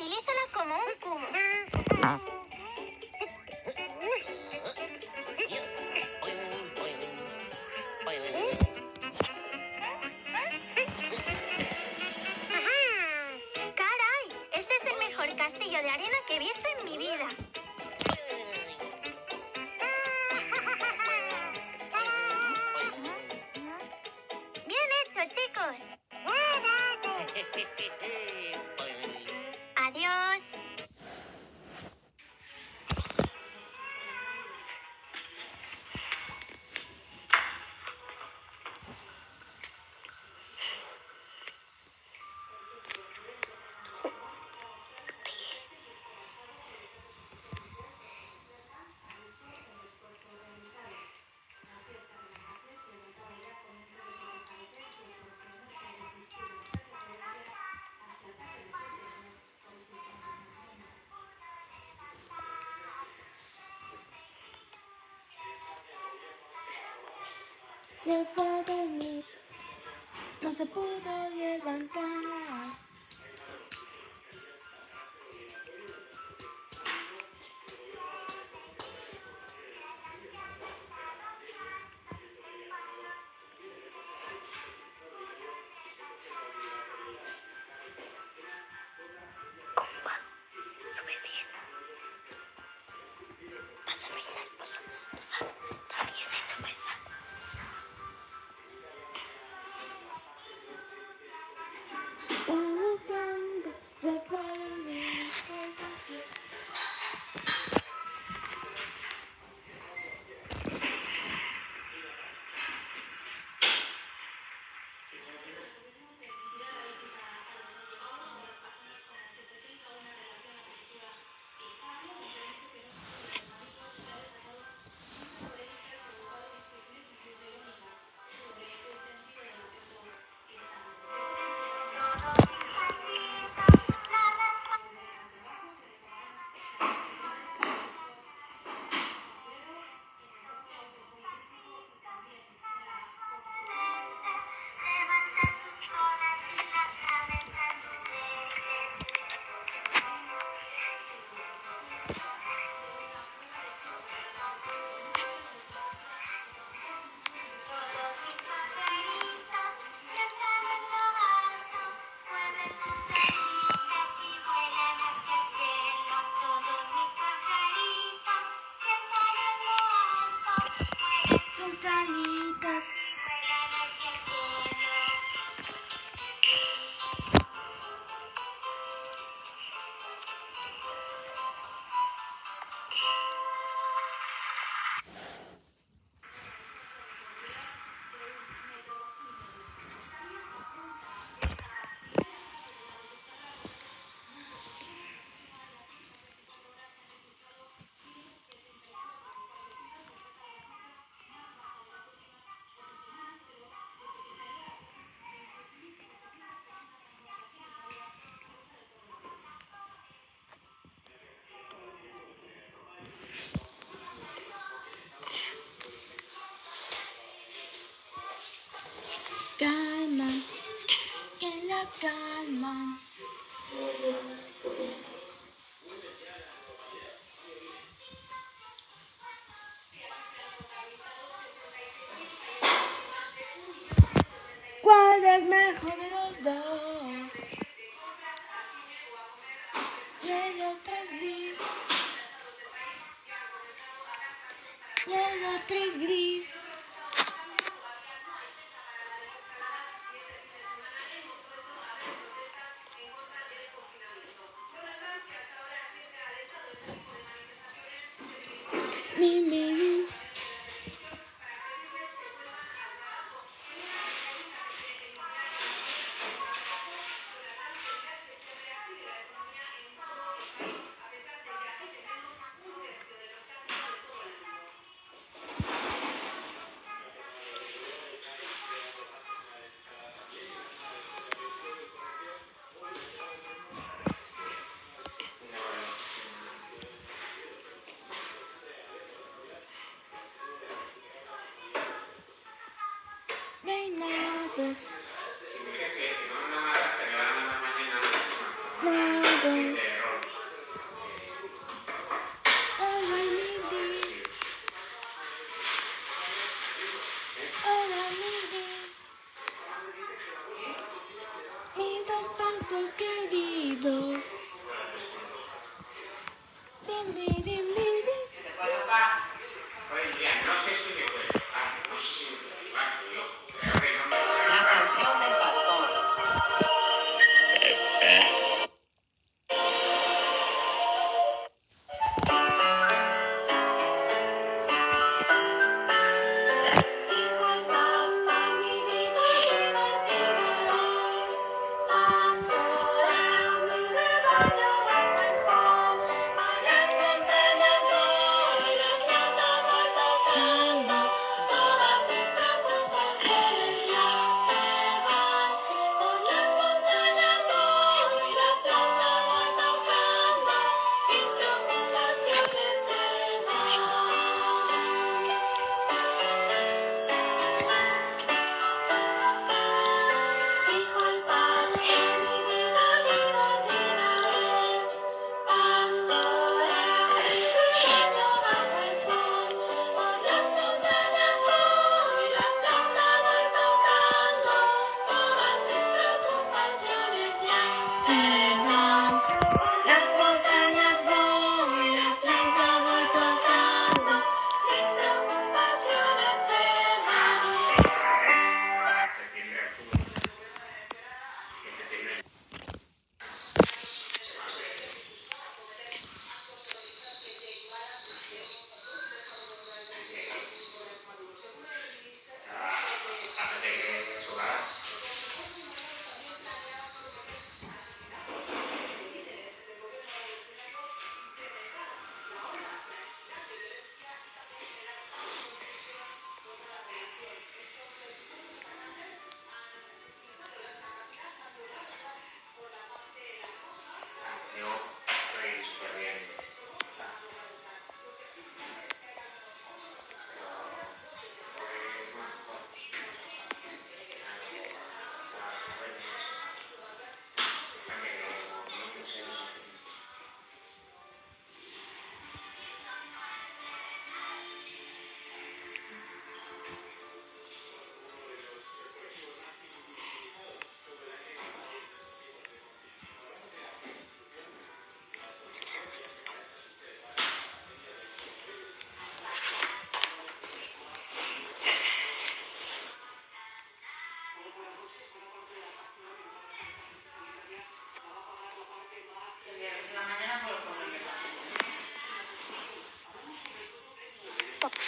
utilízala como un cubo. ¡Caray! Este es el mejor castillo de arena que he visto en mi vida. Bien hecho, chicos. se fue de mí, no se pudo levantar. joder, joder.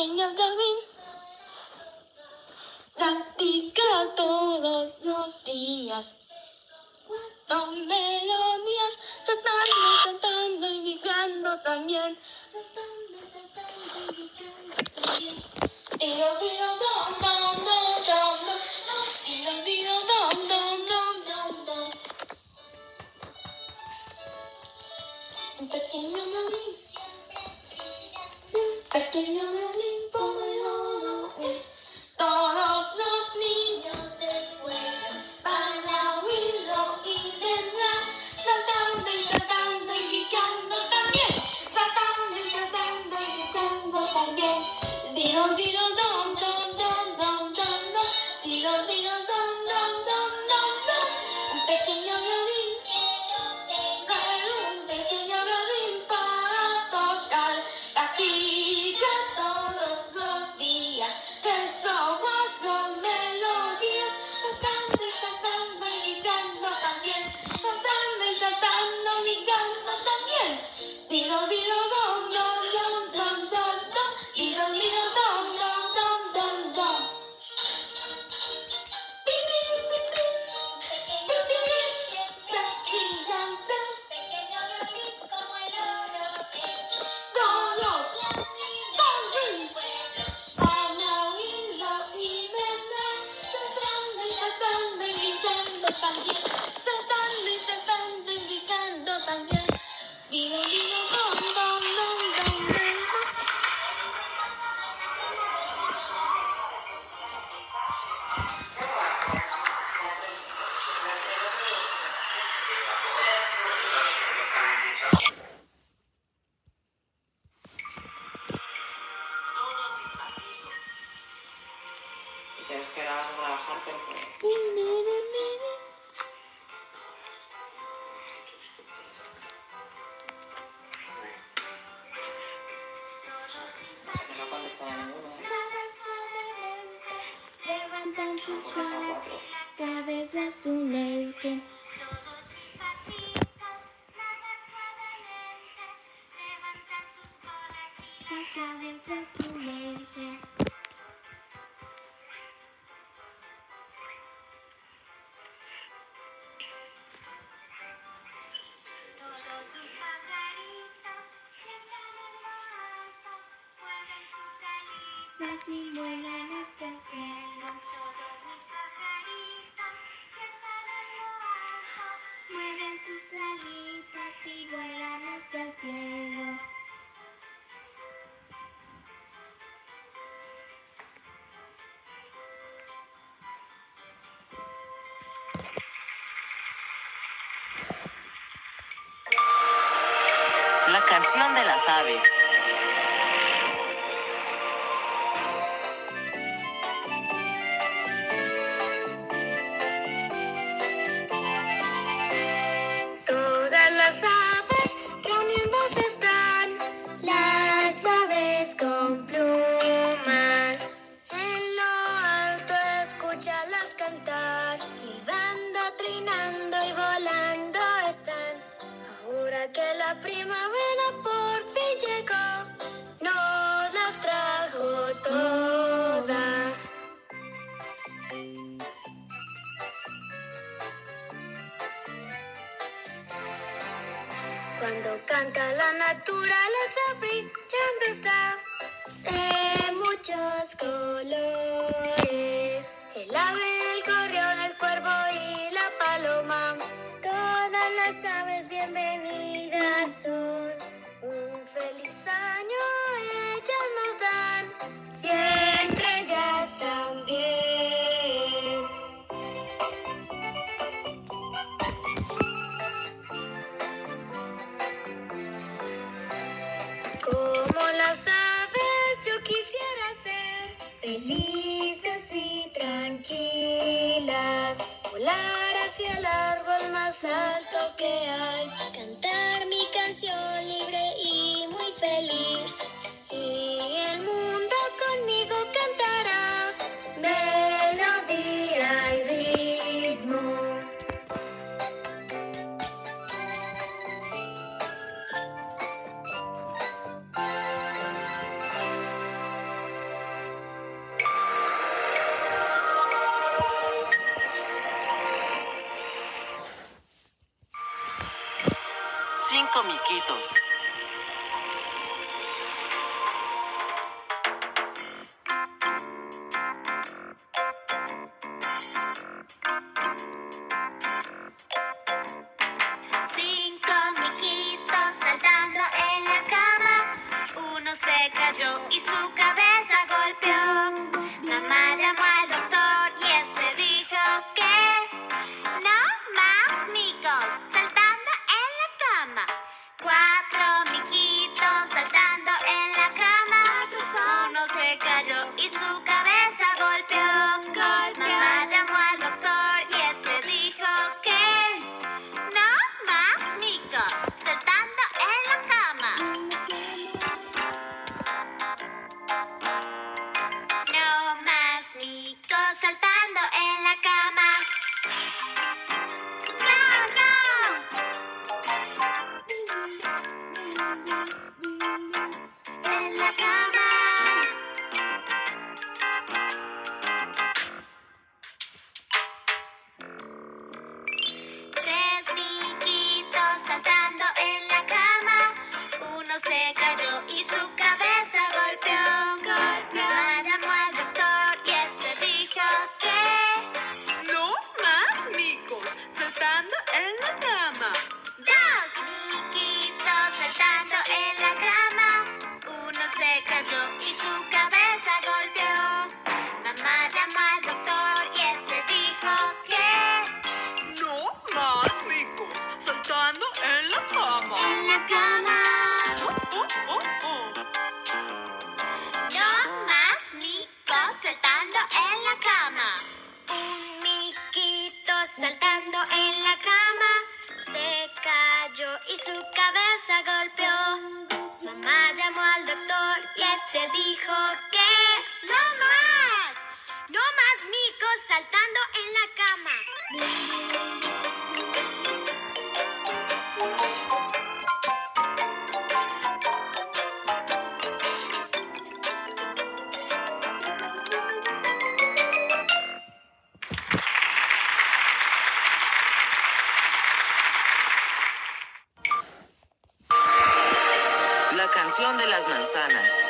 pequeño violín practica todos los días. Cuatro melodías, saltando, saltando y vibrando también. Saltando, saltando y vibrando también. Tiro, tiro, dom, dom, dom, dom, dom. Tiro, tiro, dom, dom, dom, dom, dom. Un pequeño un pequeño violín Sabes que ahora vas a trabajar, pero pues, no contestaba ninguno. Nada suavemente levantan sus Porque está alas, cuatro. Y vuelan hasta el cielo. Todos mis pajaritos sientan en lo alto, Mueven sus alitas y vuelan hasta el cielo. La canción de las aves. Las aves reuniéndose están, las aves con plumas. En lo alto escúchalas cantar, silbando, trinando y volando están. Ahora que la primavera por fin llegó, nos las trajo todas. La naturaleza brillando está de muchos colores. El ave, el gorrión, el cuervo y la paloma. Todas las aves bienvenidas son. Un feliz año más alto que hay, cantar mi canción cayó y su cabeza golpeó. Mamá llamó al doctor. de las manzanas.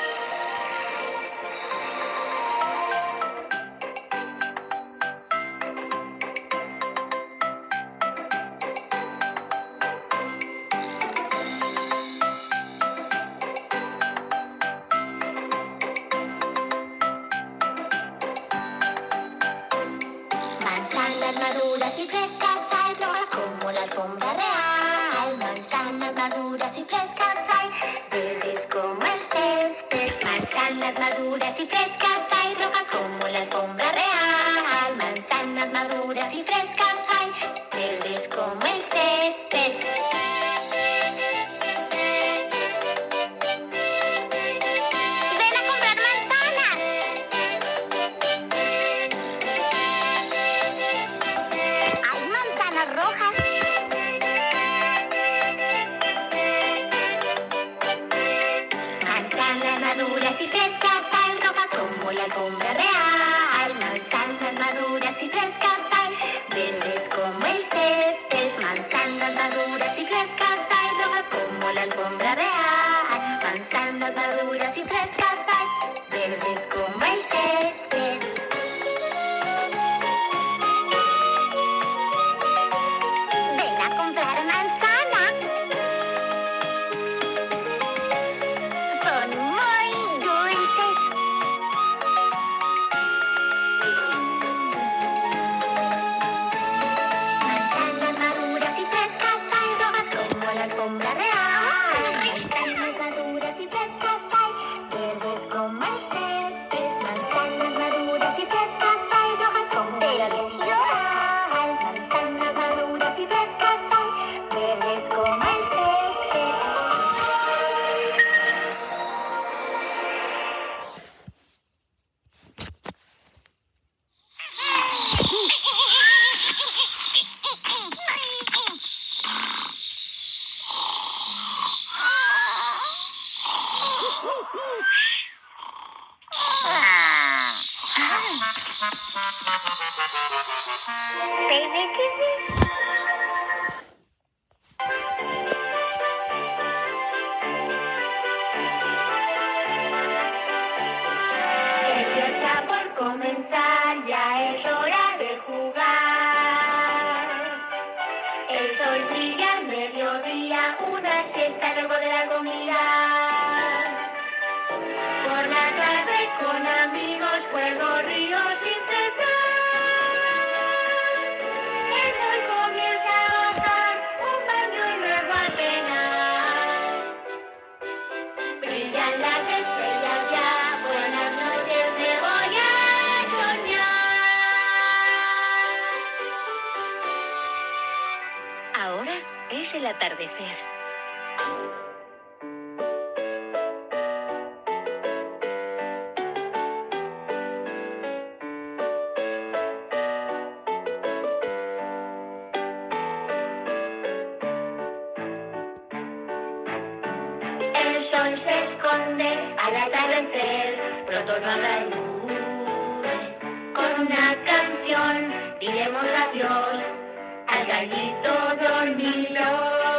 manzanas maduras y frescas, hay rojas como la alfombra real. Manzanas maduras y frescas. you press hago mirar. Por la tarde con amigos juego río sin cesar. El sol comienza a bajar, un baño y luego a cenar. Brillan las estrellas ya, buenas noches me voy a soñar. Ahora es el atardecer. El sol se esconde al atardecer, pronto no habrá luz. Con una canción diremos adiós al gallito dormilón.